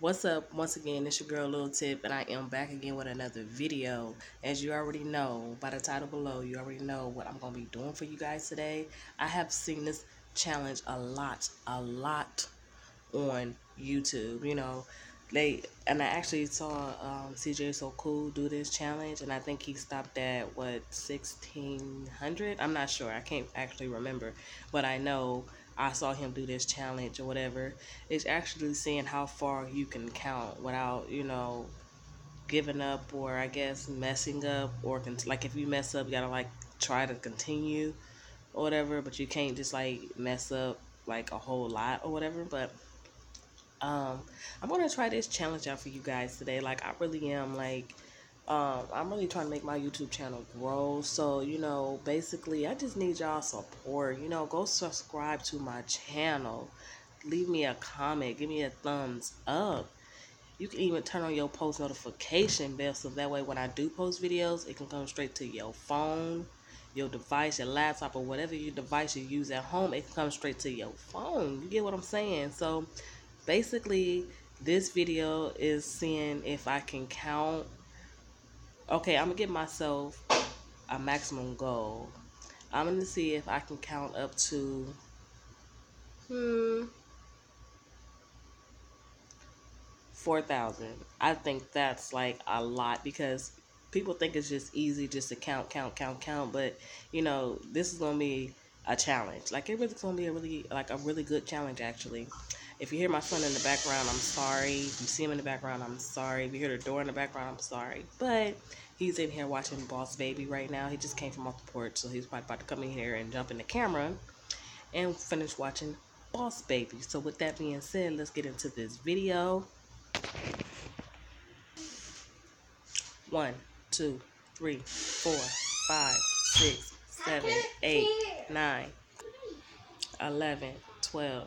What's up? Once again, it's your girl Lil Tip, and I am back again with another video. As you already know by the title below, you already know what I'm going to be doing for you guys today. I have seen this challenge a lot, a lot on YouTube. You know, they and I actually saw um, CJ So Cool do this challenge, and I think he stopped at what 1600. I'm not sure. I can't actually remember, but I know I saw him do this challenge or whatever. It's actually seeing how far you can count without you know giving up or I guess messing up or con- like if you mess up, you gotta like try to continue or whatever, but you can't just like mess up like a whole lot or whatever. But um, I'm gonna try this challenge out for you guys today. Like I really am like um, I'm really trying to make my YouTube channel grow. So, you know, basically, I just need y'all support. You know, go subscribe to my channel. Leave me a comment. Give me a thumbs up. You can even turn on your post notification bell so that way when I do post videos, it can come straight to your phone, your device, your laptop, or whatever your device you use at home. It can come straight to your phone. You get what I'm saying? So, basically, this video is seeing if I can count Okay, I'm gonna give myself a maximum goal. I'm gonna see if I can count up to hmm four thousand. I think that's like a lot because people think it's just easy just to count, count, count, count. But you know, this is gonna be a challenge. Like it really gonna be a really like a really good challenge actually. If you hear my son in the background, I'm sorry. If you see him in the background, I'm sorry. If you hear the door in the background, I'm sorry. But he's in here watching Boss Baby right now. He just came from off the porch, so he's probably about to come in here and jump in the camera and finish watching Boss Baby. So with that being said, let's get into this video. One, two, three, four, five, six, seven, eight, nine, eleven, twelve.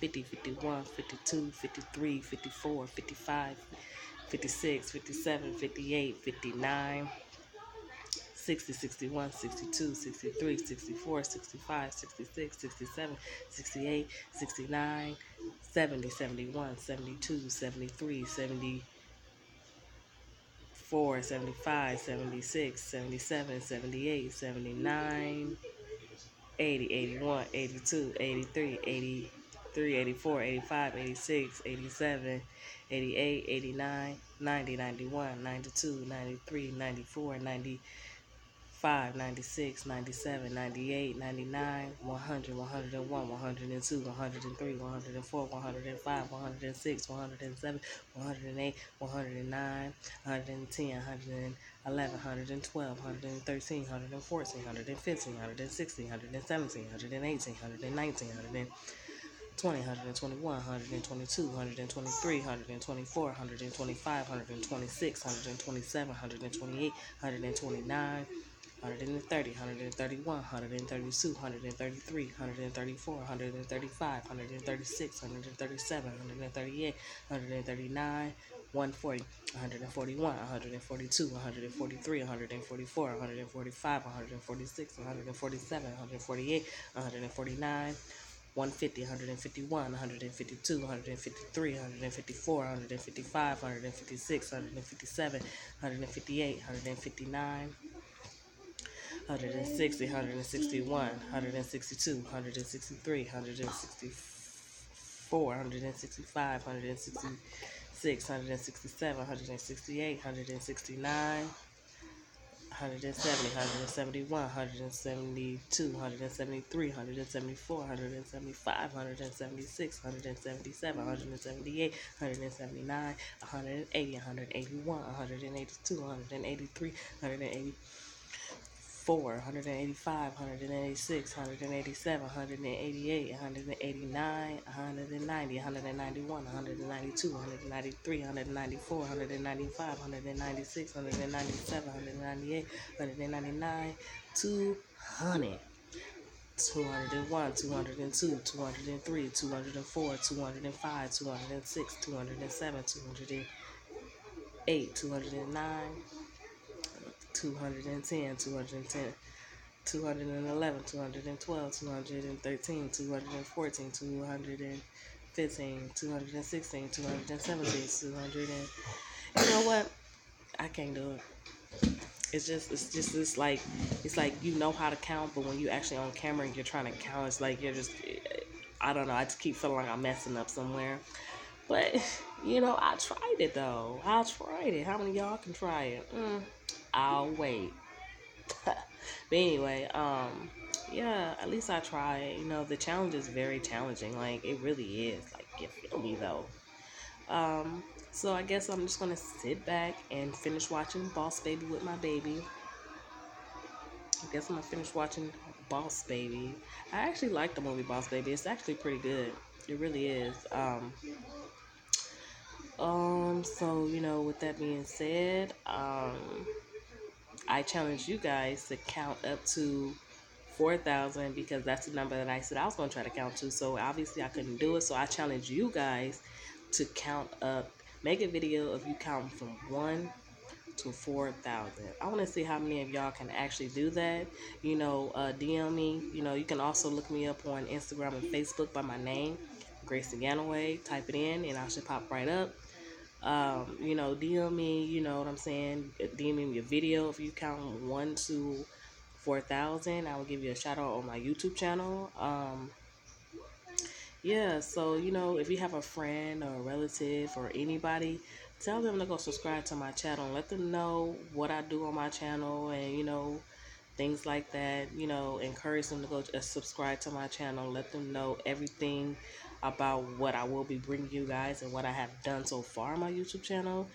50, 51, 52, 53, 54, 55, 56, 57, 58, 59, 60, 61, 62, 63, 64, 65, 66, 67, 68, 69, 70, 71, 72, 73, 74, 75, 76, 77, 78, 79, 80, 81, 82, 83, 80, 83, 84, 85, 86, 87, 88, 89, 90, 91, 92, 93, 94, 95, 96, 97, 98, 99, 100, 101, 102, 103, 104, 105, 106, 107, 108, 109, 110, 111, 112, 113, 114, 115, 116, 117, 118, 119, 120. 20, 121, 122, 123, 124, 125, 126, 127, 128, 129, 130, 131, 132, 133, 134, 135, 136, 137, 138, 139, 140, 141, 142, 143, 144, 145, 146, 147, 148, 149, 150, 151, 152, 153, 154, 155, 156, 157, 158, 159, 160, 161, 162, 163, 164, 165, 166, 167, 168, 169, 170, 171, 172, 173, 174, 175, 176, 177, 178, 179, 180, 181, 182, 183, 184, 184, 185, 186, 187, 188, 189, 190, 191, 192, 193, 194, 195, 196, 197, 198, 199, 200. 201, 202, 203, 204, 205, 206, 207, 208, 209, 210, 210, 211, 212, 213, 214, 215, 216, 217, 200 and you know what? I can't do it. It's just it's just it's like it's like you know how to count, but when you actually on camera and you're trying to count, it's like you're just I don't know. I just keep feeling like I'm messing up somewhere. But you know, I tried it though. I tried it. How many y'all can try it? Mm. I'll wait. but anyway, um, yeah, at least I tried. You know, the challenge is very challenging. Like it really is. Like you feel me though. Um, so I guess I'm just gonna sit back and finish watching Boss Baby with my baby. I guess I'm gonna finish watching Boss Baby. I actually like the movie Boss Baby. It's actually pretty good. It really is. Um, um, so you know, with that being said, um, I challenge you guys to count up to 4,000 because that's the number that I said I was going to try to count to. So obviously I couldn't do it. So I challenge you guys to count up, make a video of you counting from 1 to 4,000. I want to see how many of y'all can actually do that. You know, uh, DM me. You know, you can also look me up on Instagram and Facebook by my name, Grace Ganaway. Type it in and I should pop right up. Um, you know, DM me, you know what I'm saying? DM me your video if you count one to 4,000. I will give you a shout out on my YouTube channel. Um, yeah, so, you know, if you have a friend or a relative or anybody, tell them to go subscribe to my channel. Let them know what I do on my channel and, you know, things like that. You know, encourage them to go uh, subscribe to my channel. Let them know everything about what I will be bringing you guys and what I have done so far on my YouTube channel.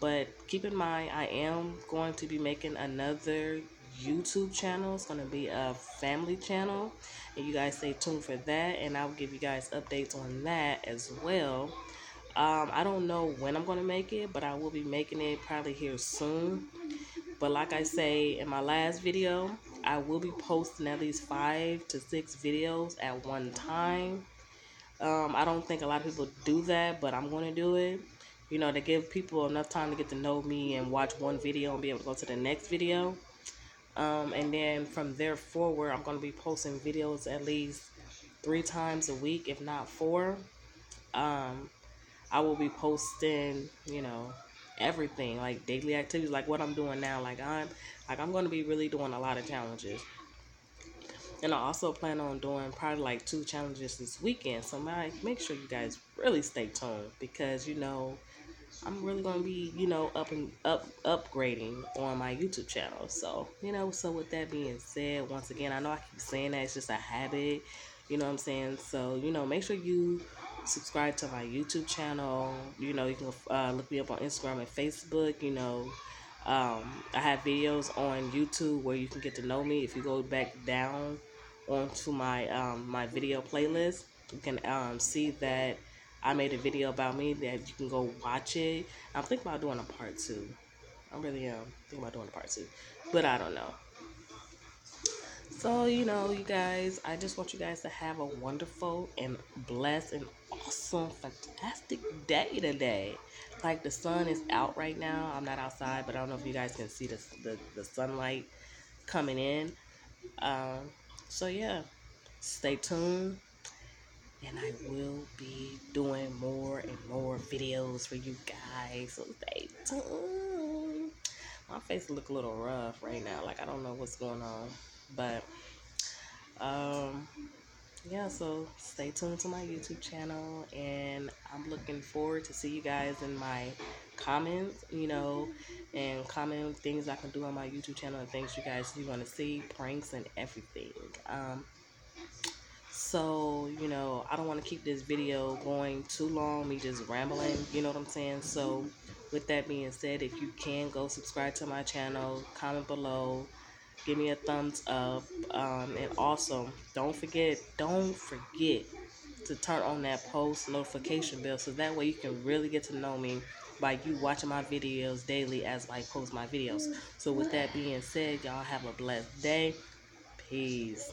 But keep in mind, I am going to be making another YouTube channel. It's going to be a family channel. And you guys stay tuned for that. And I'll give you guys updates on that as well. Um, I don't know when I'm going to make it, but I will be making it probably here soon. But like I say in my last video, I will be posting at least five to six videos at one time. Um, I don't think a lot of people do that, but I'm going to do it. You know, to give people enough time to get to know me and watch one video and be able to go to the next video. Um, and then from there forward, I'm going to be posting videos at least three times a week, if not four. Um, I will be posting, you know, everything like daily activities, like what I'm doing now. Like I'm, like I'm going to be really doing a lot of challenges. And I also plan on doing probably like two challenges this weekend. So my, make sure you guys really stay tuned because, you know, I'm really going to be, you know, up and up upgrading on my YouTube channel. So, you know, so with that being said, once again, I know I keep saying that it's just a habit. You know what I'm saying? So, you know, make sure you subscribe to my YouTube channel. You know, you can uh, look me up on Instagram and Facebook. You know, um, I have videos on YouTube where you can get to know me. If you go back down onto my um, my video playlist, you can um, see that I made a video about me that you can go watch it. I'm thinking about doing a part two. I really am thinking about doing a part two, but I don't know. So, you know, you guys, I just want you guys to have a wonderful and blessed and awesome, fantastic day today. Like the sun is out right now. I'm not outside, but I don't know if you guys can see the, the, the sunlight coming in. Um, so yeah, stay tuned. And I will be doing more and more videos for you guys. So stay tuned. My face look a little rough right now. Like I don't know what's going on. But um yeah, so stay tuned to my YouTube channel and I'm looking forward to see you guys in my comments, you know, and comment things I can do on my YouTube channel and things you guys you want to see, pranks and everything. Um, so, you know, I don't want to keep this video going too long, me just rambling, you know what I'm saying? So, with that being said, if you can go subscribe to my channel, comment below, give me a thumbs up. Um, and also, don't forget, don't forget to turn on that post notification bell so that way you can really get to know me by you watching my videos daily as I post my videos. So with that being said, y'all have a blessed day. Peace.